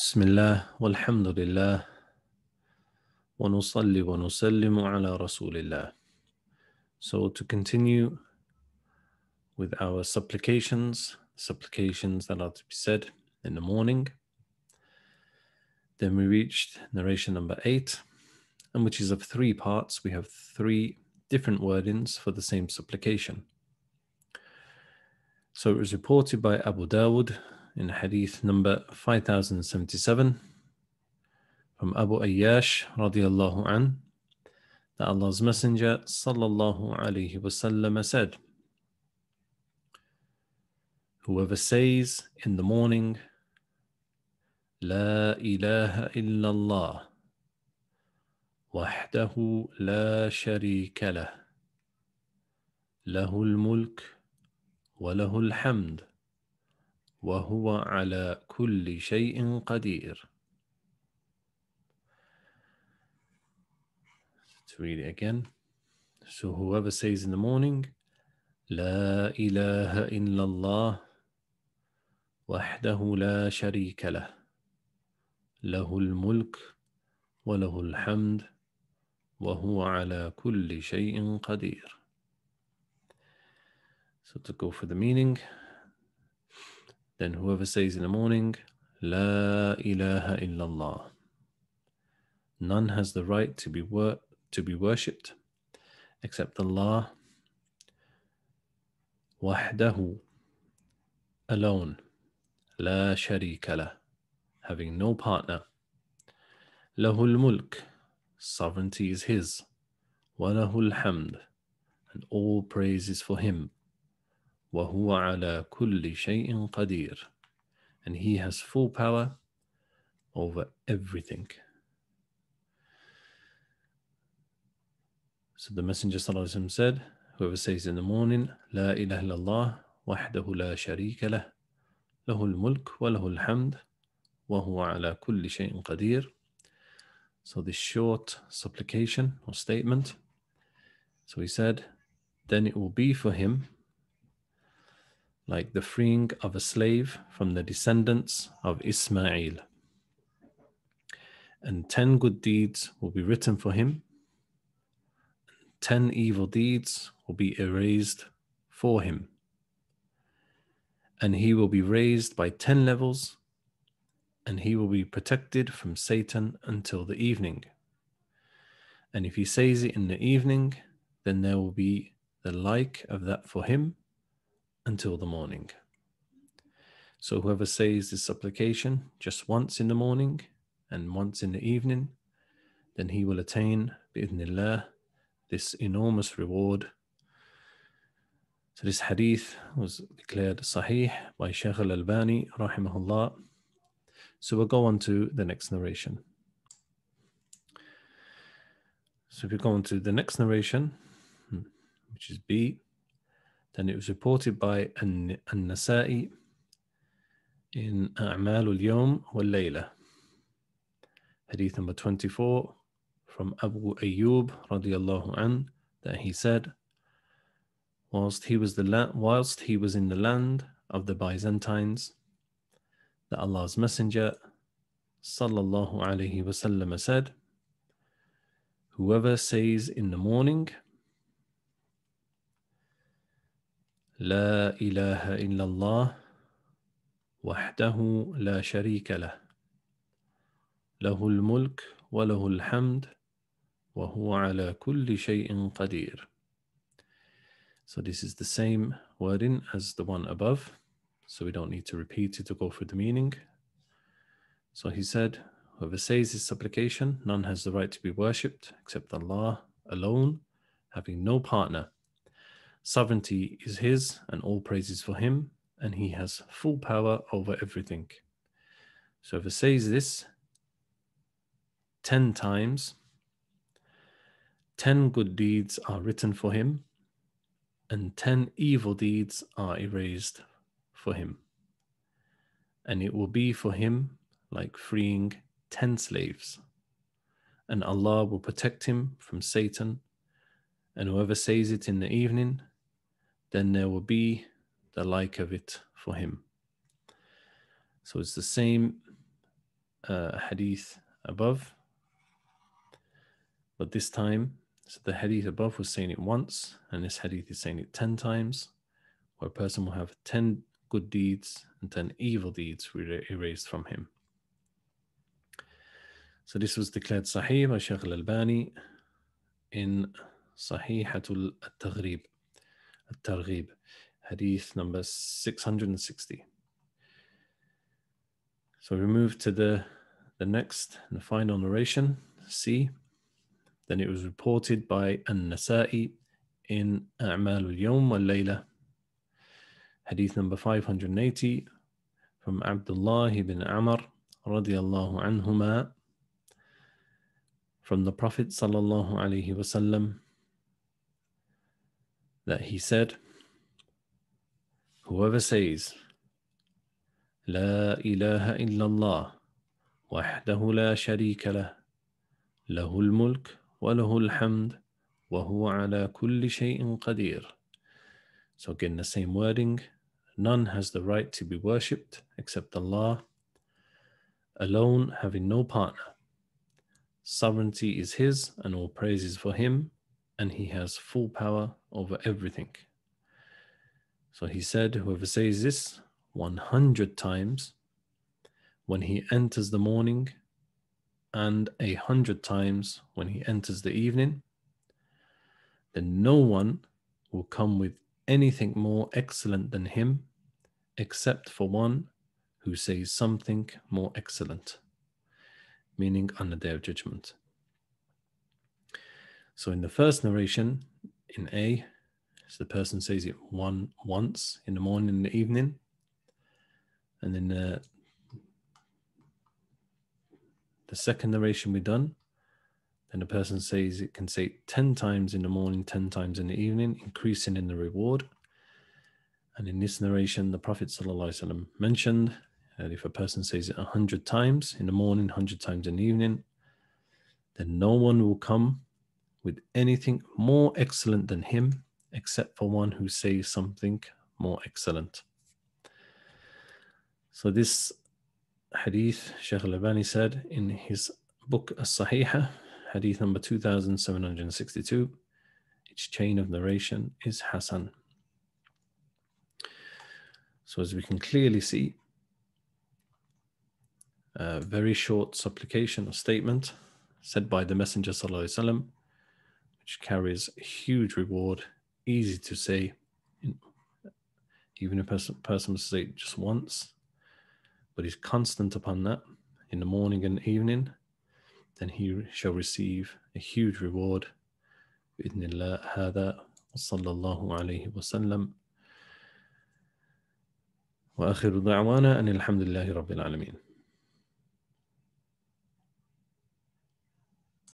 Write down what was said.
بسم الله والحمد لله ونصلي ونسلم على رسول الله. So to continue with our supplications, supplications that are to be said in the morning. Then we reached narration number eight, and which is of three parts. We have three different wordings for the same supplication. So it was reported by Abu Dawud in hadith number 5077 from Abu Ayyash radiallahu an that Allah's Messenger sallallahu alaihi wasallam said, Whoever says in the morning, لا إله إلا الله وحده لا شريك له له الملك وله الحمد وهو على كل شيء قدير To read it again. So whoever says in the morning, لا إله إلا الله وحده لا شريك له له الملك وله الحمد وهو على كل شيء قدير. So to go for the meaning, then whoever says in the morning, La ilaha illallah. None has the right to be wor- to be worshipped except Allah. Wahdahu, alone. La sharika lah, having no partner. Lahul mulk, sovereignty is His. Walahul hamd, and all praise is for Him. وهو على كل شيء قدير and he has full power over everything so the messenger ﷺ said whoever says in the morning لا إله إلا الله وحده لا شريك له له الملك وله الحمد وهو على كل شيء قدير so this short supplication or statement so he said then it will be for him like the freeing of a slave from the descendants of Ismail. And ten good deeds will be written for him, ten evil deeds will be erased for him. And he will be raised by ten levels, and he will be protected from Satan until the evening. And if he says it in the evening, then there will be the like of that for him until the morning. So whoever says this supplication just once in the morning and once in the evening, then he will attain, this enormous reward. So this hadith was declared sahih by Shaykh al-Albani, rahimahullah. So we'll go on to the next narration. So if we go on to the next narration, hmm, which is B, then it was reported by An-Nasa'i in A'mal al-Yawm wal-Layla. Hadith number 24 from Abu Ayyub radiyallahu an that he said, whilst he was the la- whilst he was in the land of the Byzantines, that Allah's Messenger sallallahu alaihi wasallam said, Whoever says in the morning, لا إله إلا الله وحده لا شريك له له الملك وله الحمد وهو على كل شيء قدير So this is the same wording as the one above, so we don't need to repeat it to go through the meaning. So he said, Whoever says this supplication, none has the right to be worshipped except Allah alone, having no partner Sovereignty is His, and all praises for Him, and He has full power over everything. So if it says this 10 times, 10 good deeds are written for Him, and 10 evil deeds are erased for Him. And it will be for Him like freeing 10 slaves. And Allah will protect him from Satan. And whoever says it in the evening, then there will be the like of it for him. So it's the same uh, hadith above, but this time, so the hadith above was saying it once, and this hadith is saying it 10 times, where a person will have 10 good deeds and 10 evil deeds erased from him. So this was declared Sahih by Shaykh al-Albani in Sahihatul al-Taghrib, al-Targhib, hadith number 660. So we move to the, the next and the final narration, C. Then it was reported by An-Nasa'i in A'mal al-Yawm wal-Layla, hadith number 580 from Abdullah ibn Amr radiallahu anhuma from the Prophet sallallahu alaihi wasallam that he said, Whoever says, لا إله إلا الله وحده لا شريك له له الملك وله الحمد وهو على كل شيء قدير So again the same wording None has the right to be worshipped except Allah alone having no partner. Sovereignty is His and all praise is for Him and He has full power over everything So he said whoever says this 100 times when he enters the morning and a hundred times when he enters the evening, then no one will come with anything more excellent than him except for one who says something more excellent, meaning on the day of judgment. So in the first narration, in A, so the person says it one once in the morning and the evening, and then uh, the second narration we've done, then the person says it can say 10 times in the morning, 10 times in the evening, increasing in the reward. And in this narration, the Prophet ﷺ mentioned that if a person says it 100 times in the morning, 100 times in the evening, then no one will come with anything more excellent than him, except for one who says something more excellent. So this hadith, Sheikh Al-Albani said in his book As-Sahiha, hadith number 2762, its chain of narration is Hassan. So as we can clearly see, a very short supplication or statement said by the Messenger Sallallahu Alaihi Wasallam, which carries a huge reward, easy to say, even if a person, person say it just once, but is constant upon that in the morning and evening, then he shall receive a huge reward. بإذن الله هذا وصلى الله عليه وسلم وآخر دعوانا أن الحمد لله رب العالمين